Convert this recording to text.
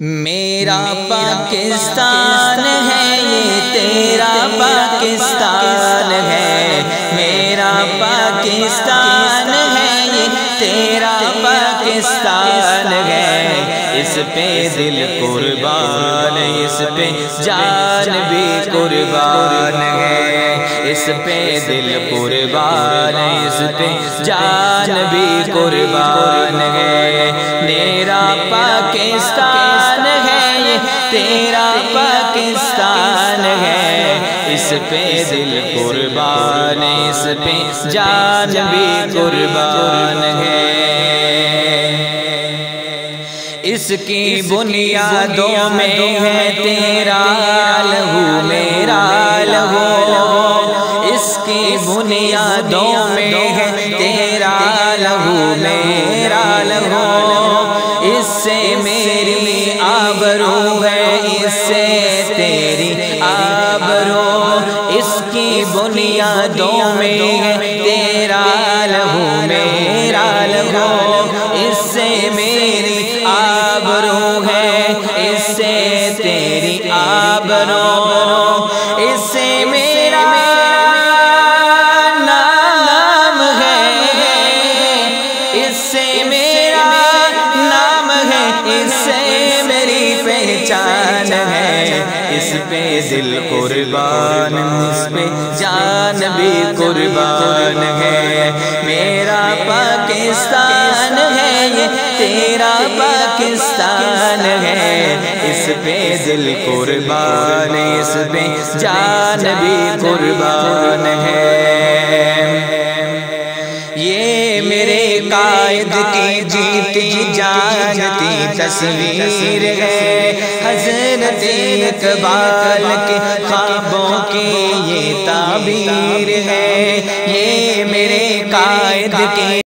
मेरा पाकिस्तान है ये तेरा पाकिस्तान है। मेरा पाकिस्तान है ये तेरा पाकिस्तान है। इस पे दिल कुर्बान इस पे जान भी कुर्बान है। इस पे दिल कुर्बान इस पे जान भी कुर्बान है। मेरा पाकिस्तान तेरा पाकिस्तान है। इस पे दिल कुर्बान इस पे जान भी कुर्बान है। इसकी बुनियादों में है तेरा लहू, मेरा लहू। इसकी बुनियादों में है तेरा लहू, मेरा लहू। है इससे तेरी आबरू, इसकी बुनियादों में है तेरा लहू मेरा लहू, इससे मेरी आबरू है, इससे तेरी आबरू, इससे मेरा नाम है, इससे मेरा नाम है, इससे पहचान है, इस पे दिल कुर्बान, इस पे जान भी कुर्बान है। मेरा पाकिस्तान है, ये तेरा पाकिस्तान है। इस पे दिल कुर्बान, इस पे जान भी कुर्बान है। ये मेरे कायद की जीती जानती तस्वीर है। हज़रत इकबाल के ख्वाबों की ये ताबीर है। ये मेरे कायद की